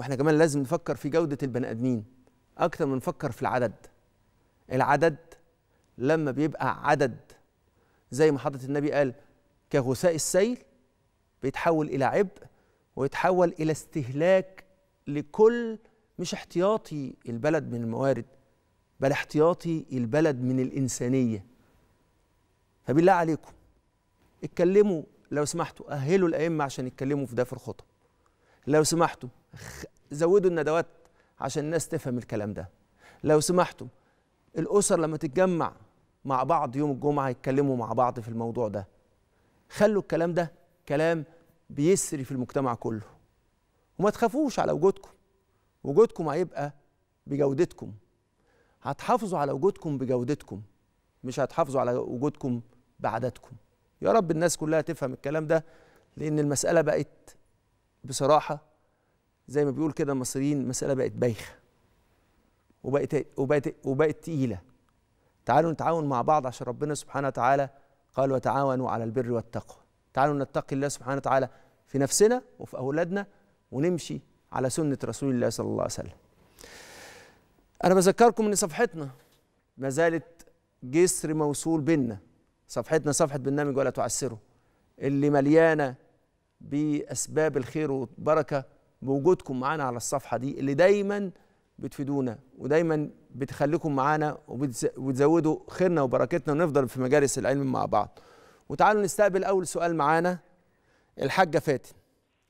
وإحنا كمان لازم نفكر في جودة البني آدمين أكتر من نفكر في العدد. العدد لما بيبقى عدد زي ما حضرة النبي قال كغثاء السيل بيتحول إلى عبء ويتحول إلى استهلاك لكل مش احتياطي البلد من الموارد بل احتياطي البلد من الإنسانية. فبالله عليكم اتكلموا لو سمحتوا أهلوا الأئمة عشان يتكلموا في ده في الخطب. لو سمحتوا زودوا الندوات عشان الناس تفهم الكلام ده. لو سمحتوا الأسر لما تتجمع مع بعض يوم الجمعة يتكلموا مع بعض في الموضوع ده. خلوا الكلام ده كلام بيسري في المجتمع كله. وما تخافوش على وجودكم. وجودكم هيبقى بجودتكم. هتحافظوا على وجودكم بجودتكم مش هتحافظوا على وجودكم بعددكم يا رب الناس كلها تفهم الكلام ده لأن المسألة بقت بصراحة زي ما بيقول كده المصريين المسألة بقت بايخة وبقت وبقت وبقت تقيلة. تعالوا نتعاون مع بعض عشان ربنا سبحانه وتعالى قال وتعاونوا على البر والتقوى تعالوا نتقي الله سبحانه وتعالى في نفسنا وفي أولادنا ونمشي على سنة رسول الله صلى الله عليه وسلم. أنا بذكركم إن صفحتنا ما زالت جسر موصول بينا. صفحتنا صفحة برنامج ولا تعسره اللي مليانة بأسباب الخير والبركة بوجودكم معانا على الصفحة دي اللي دايما بتفيدونا ودايما بتخليكم معانا وبتزودوا خيرنا وبركتنا ونفضل في مجالس العلم مع بعض. وتعالوا نستقبل أول سؤال معانا. الحاجة فاتن.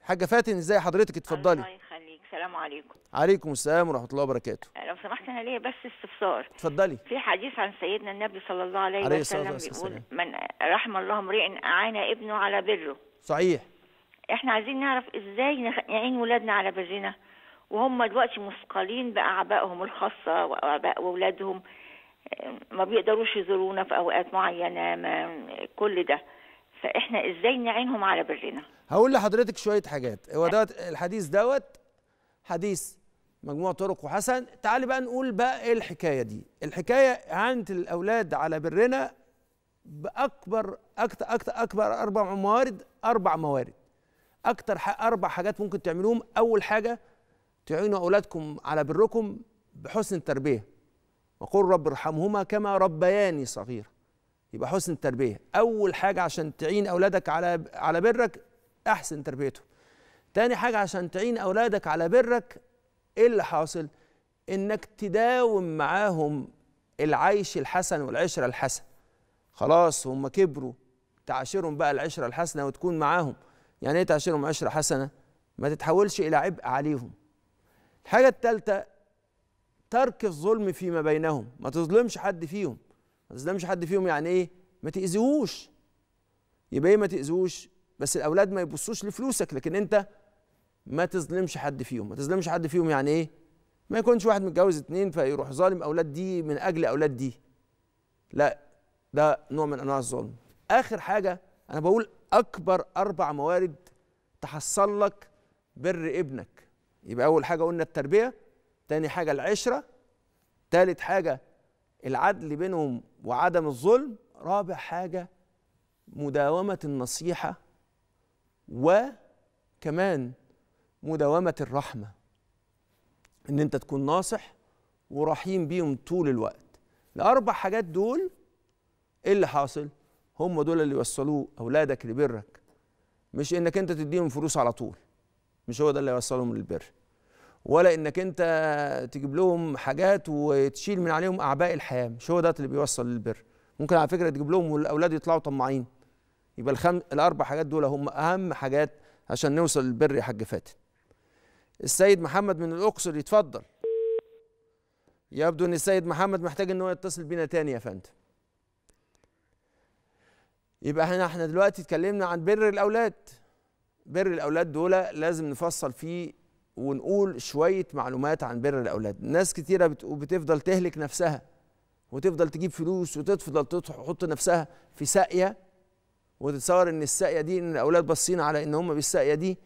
الحاجة فاتن إزاي؟ حضرتك اتفضلي. الله يخليك. سلام عليكم. عليكم السلام ورحمة الله وبركاته. لو سمحت أنا ليا بس استفسار. اتفضلي. في حديث عن سيدنا النبي صلى الله عليه, عليه وسلم. بيقول من رحم الله امرئ اعان ابنه على بره. صحيح. إحنا عايزين نعرف إزاي نعين ولادنا على برنا وهم دلوقتي مثقلين بأعبائهم الخاصة وأعباء اولادهم ما بيقدروش يزورونا في أوقات معينة ما كل ده. فإحنا إزاي نعينهم على برنا هقول لحضرتك شوية حاجات. هو دوت الحديث دوت حديث مجموع طرق وحسن تعالي بقى نقول بقى إيه الحكاية دي. الحكاية اعانه الأولاد على برنا بأكبر أكتر أكتر أكبر أربع موارد أربع موارد. أكتر أربع حاجات ممكن تعملوهم أول حاجة تعينوا أولادكم على بركم بحسن التربية. وقل رب ارحمهما كما ربياني صغيرا. يبقى حسن التربية. أول حاجة عشان تعين أولادك على على برك أحسن تربيتهم. تاني حاجة عشان تعين أولادك على برك إيه اللي حاصل؟ إنك تداوم معاهم العيش الحسن والعشرة الحسن خلاص هم كبروا. تعاشرهم بقى العشرة الحسنة وتكون معاهم. يعني إيه تعاشرهم عشرة حسنة؟ ما تتحولش إلى عبء عليهم. الحاجة الثالثه ترك الظلم فيما بينهم. ما تظلمش حد فيهم. ما تظلمش حد فيهم يعني إيه؟ ما تأذيهوش. يبقى إيه ما تأذيهوش؟ بس الأولاد ما يبصوش لفلوسك لكن أنت ما تظلمش حد فيهم. ما تظلمش حد فيهم يعني إيه؟ ما يكونش واحد متجوز اتنين فيروح ظالم أولاد دي من أجل أولاد دي. لا ده نوع من أنواع الظلم. آخر حاجة أنا بقول أكبر أربع موارد تحصل لك بر ابنك. يبقى أول حاجة قلنا التربية تاني حاجة العشرة تالت حاجة العدل بينهم وعدم الظلم رابع حاجة مداومة النصيحة وكمان مداومة الرحمة. إن أنت تكون ناصح ورحيم بيهم طول الوقت. الأربع حاجات دول إيه اللي حاصل؟ هم دول اللي يوصلوا أولادك لبرك. مش إنك أنت تديهم فلوس على طول مش هو ده اللي يوصلهم للبر. ولا إنك أنت تجيب لهم حاجات وتشيل من عليهم أعباء الحياة مش هو ده اللي بيوصل للبر. ممكن على فكرة تجيب لهم والأولاد يطلعوا طماعين. يبقى الخم... الأربع حاجات دول هم أهم حاجات عشان نوصل للبر يا حاج فاتن. السيد محمد من الأقصر يتفضل يبدو إن السيد محمد محتاج إن هو يتصل بينا تاني يا فندم. يبقى إحنا إحنا دلوقتي اتكلمنا عن بر الأولاد. بر الأولاد دول لازم نفصل فيه ونقول شوية معلومات عن بر الأولاد. ناس كتيرة بت- بتفضل تهلك نفسها وتفضل تجيب فلوس وتفضل تحط نفسها في ساقية وتتصور إن الساقية دي إن الأولاد باصين على إن هم بالساقية دي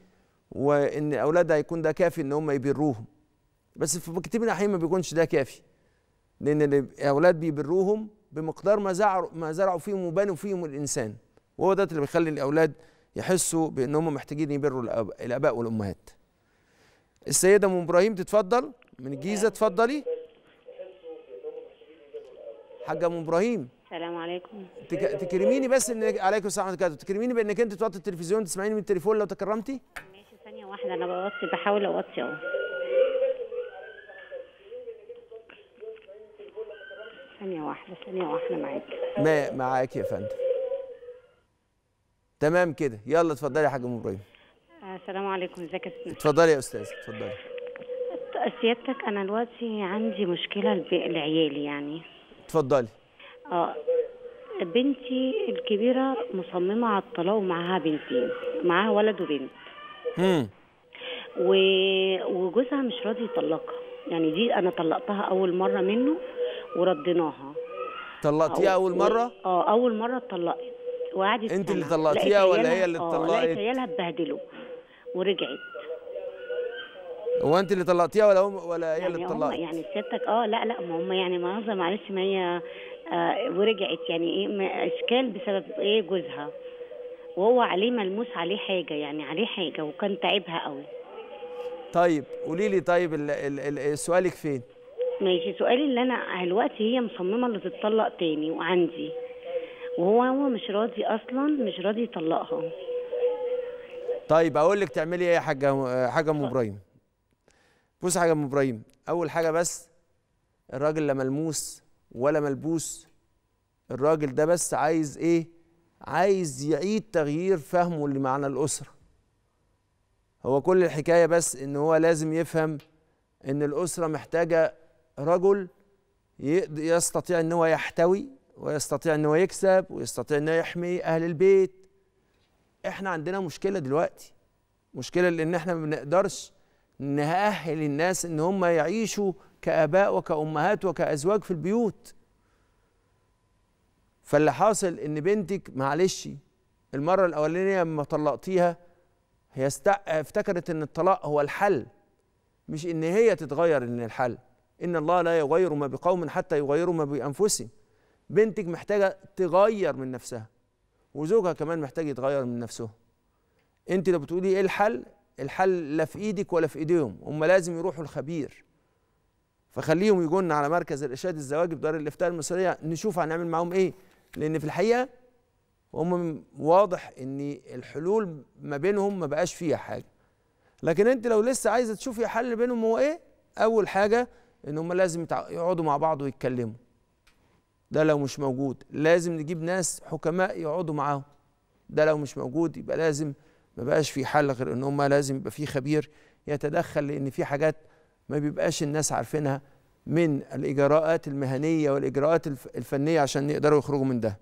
وإن اولادها هيكون ده كافي إن هم يبروهم. بس في كتير من الاحيان ما بيكونش ده كافي لأن الأولاد بيبروهم بمقدار ما زرعوا ما زرعوا فيهم وبنوا فيهم الإنسان. وهو ده اللي بيخلي الأولاد يحسوا بإن هم محتاجين يبروا الآباء والأمهات. السيدة أم إبراهيم تتفضل. من الجيزة اتفضلي حاجة أم إبراهيم. السلام عليكم. تك... تكرميني بس ان عليكم السلام ورحمة الله. تكرميني بإنك أنت توطي التلفزيون تسمعيني من التليفون لو تكرمتي. ماشي ثانية واحدة. أنا بوطي بحاول أوطي أهو. ثانية واحدة ثانية واحدة معاك. ما معاك يا فندم. تمام كده. يلا اتفضلي يا حاجة أم إبراهيم. آه، السلام عليكم. إزيك يا سنة اتفضلي يا أستاذ اتفضلي. سيادتك أنا دلوقتي عندي مشكلة لب- لعيالي يعني. اتفضلي. آه بنتي الكبيرة مصممة على الطلاق ومعاها بنتين معاها ولد وبنت. امم و... وجوزها مش راضي يطلقها. يعني دي أنا طلقتها أول مرة منه ورديناها. طلقتيها أول مرة؟ آه أول مرة اتطلقت. وقعدت أنت اللي. طلقتيها ولا هي اللي آه، اتطلقت؟ لقيت عيالها اتبهدلوا ورجعت. هو أنت اللي طلقتيها ولا هم ولا هي اللي يعني اتطلقت يعني سيادتك آه لا لا ما هم يعني مؤاخذة معلش ما هي آه ورجعت. يعني إيه إشكال بسبب إيه جوزها. وهو عليه ملموس عليه حاجة يعني عليه حاجة وكان تعبها قوي طيب قولي لي طيب ال ال ال سؤالك فين؟ ماشي. سؤالي اللي أنا دلوقتي هي مصممة اللي تتطلق تاني وعندي. وهو هو مش راضي أصلا مش راضي يطلقها. طيب أقول لك تعملي إيه يا حاجة حاجة أم إبراهيم؟ بص حاجة أم إبراهيم أول حاجة بس الراجل لا ملموس ولا ملبوس. الراجل ده بس عايز إيه؟ عايز يعيد تغيير فهمه لمعنى الأسرة. هو كل الحكاية بس إن هو لازم يفهم إن الأسرة محتاجة رجل يستطيع إن هو يحتوي ويستطيع إن هو يكسب ويستطيع إن يحمي أهل البيت. إحنا عندنا مشكلة دلوقتي. مشكلة لأن إحنا ما بنقدرش نأهل الناس إن هم يعيشوا كآباء وكأمهات وكأزواج في البيوت. فاللي حاصل إن بنتك معلش المرة الأولانية لما طلقتيها هي افتكرت إن الطلاق هو الحل مش إن هي تتغير إن الحل. إن الله لا يغير ما بقوم حتى يغيروا ما بأنفسهم. بنتك محتاجة تغير من نفسها وزوجها كمان محتاج يتغير من نفسه. أنت لو بتقولي إيه الحل؟ الحل لا في إيدك ولا في إيديهم هم لازم يروحوا الخبير. فخليهم يجونا على مركز الإرشاد الزواجي بدار الافتاء المصرية نشوف هنعمل معاهم إيه. لأن في الحقيقة هم واضح إن الحلول ما بينهم ما بقاش فيها حاجة. لكن أنت لو لسه عايزة تشوفي حل بينهم هو إيه أول حاجة إن هم لازم يقعدوا مع بعض ويتكلموا. ده لو مش موجود. لازم نجيب ناس حكماء يقعدوا معاهم. ده لو مش موجود يبقى لازم ما بقاش في حل غير إن هم لازم يبقى في خبير يتدخل لأن في حاجات ما بيبقاش الناس عارفينها من الإجراءات المهنية والإجراءات الف- الفنية عشان يقدروا يخرجوا من ده.